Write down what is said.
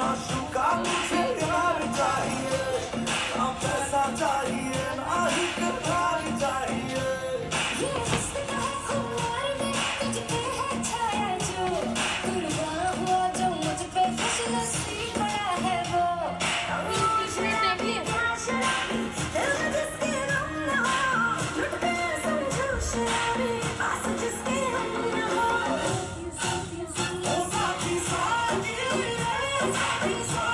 machuca It's hard.